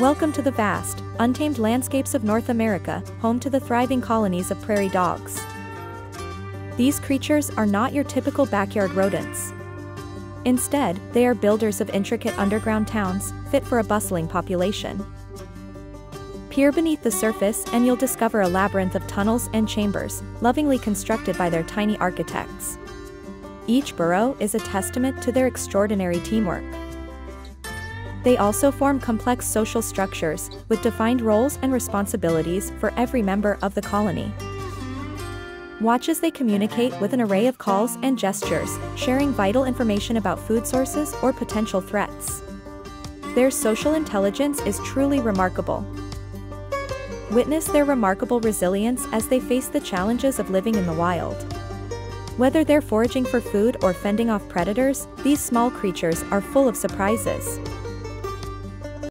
Welcome to the vast, untamed landscapes of North America, home to the thriving colonies of prairie dogs. These creatures are not your typical backyard rodents. Instead, they are builders of intricate underground towns, fit for a bustling population. Peer beneath the surface and you'll discover a labyrinth of tunnels and chambers, lovingly constructed by their tiny architects. Each burrow is a testament to their extraordinary teamwork. They also form complex social structures, with defined roles and responsibilities for every member of the colony. Watch as they communicate with an array of calls and gestures, sharing vital information about food sources or potential threats. Their social intelligence is truly remarkable. Witness their remarkable resilience as they face the challenges of living in the wild. Whether they're foraging for food or fending off predators, these small creatures are full of surprises.